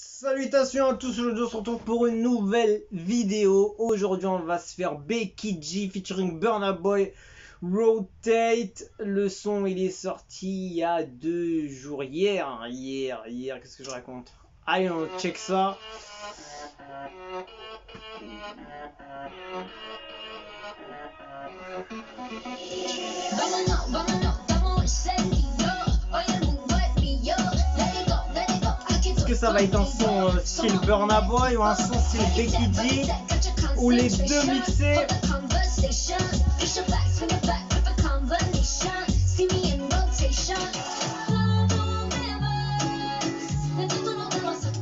Salutations à tous, aujourd'hui on se retrouve pour une nouvelle vidéo. Aujourd'hui on va se faire Becky featuring Burna Boy Rotate. Le son il est sorti il y a deux jours, hier, hier, hier, qu'est-ce que je raconte? Allez check ça. Ça va être un son euh, style Boy ou un son style Becky ou les deux mixés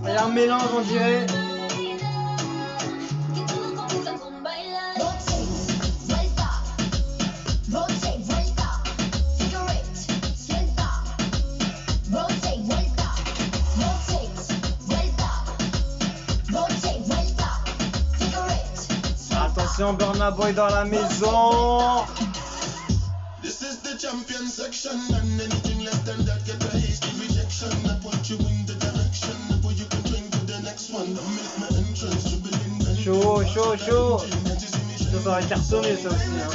Il y a un mélange on dirait. Attention Burna Boy dans la maison This is the champion section, and anything less than that get a hasty rejection. I point you in the direction where you can drink to the next one. I make my entrance, dribbling belly. Chaud, chaud, chaud Ça, ça va cartonner ça aussi hein.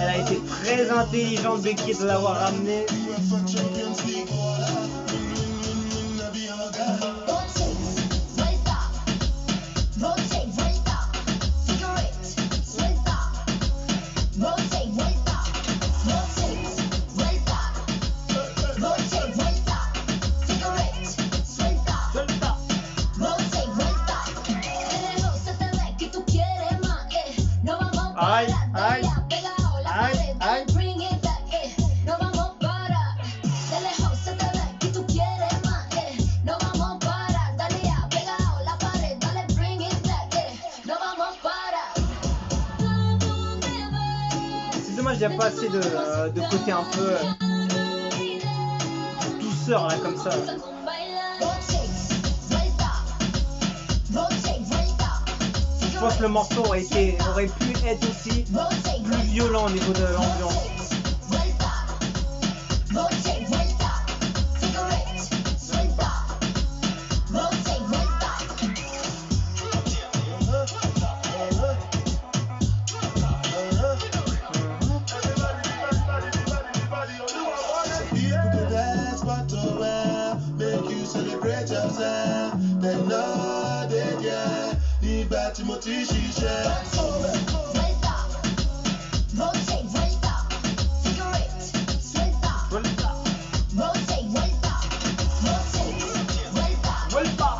Elle a été très intelligente Becky de l'avoir ramené eh. No vamos para. C'est dommage, il n'y a pas assez de, euh, de côté un peu euh, douceur là comme ça. Pense que le morceau aurait pu être aussi plus violent au niveau de l'ambiance. Nígbà tí mo ti ṣiṣẹ́. Volta, volta.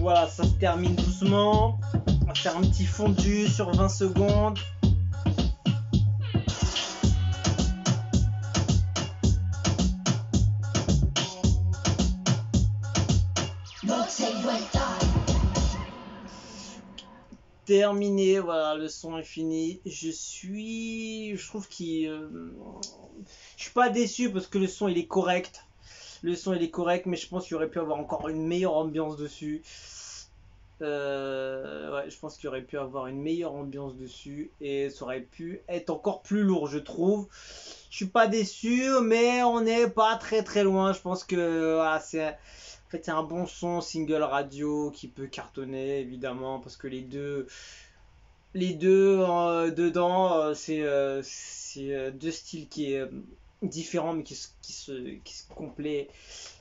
Voilà, ça se termine doucement. On va faire un petit fondu sur 20 secondes. Terminé, voilà, le son est fini. Je suis. Je trouve qu'il. euh, Je suis pas déçu parce que le son il est correct. Le son il est correct, mais je pense qu'il aurait pu avoir encore une meilleure ambiance dessus. Euh, ouais, je pense qu'il aurait pu avoir une meilleure ambiance dessus et ça aurait pu être encore plus lourd, je trouve. Je suis pas déçu, mais on n'est pas très très loin. Je pense que c'est en fait c'est un bon son single radio qui peut cartonner évidemment parce que les deux les deux euh, dedans euh, c'est euh, deux styles qui est différents mais qui, se- qui se qui se complètent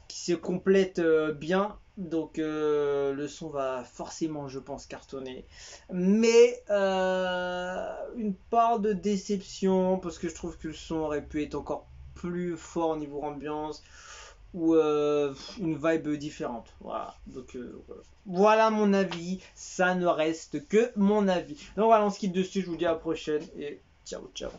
qui se complètent bien. Donc le son va forcément je pense cartonner. Mais une part de déception parce que je trouve que le son aurait pu être encore plus fort au niveau ambiance ou euh, une vibe différente. Voilà. Euh, voilà. voilà mon avis. Ça ne reste que mon avis. Donc voilà on se quitte dessus. Je vous dis à la prochaine et ciao ciao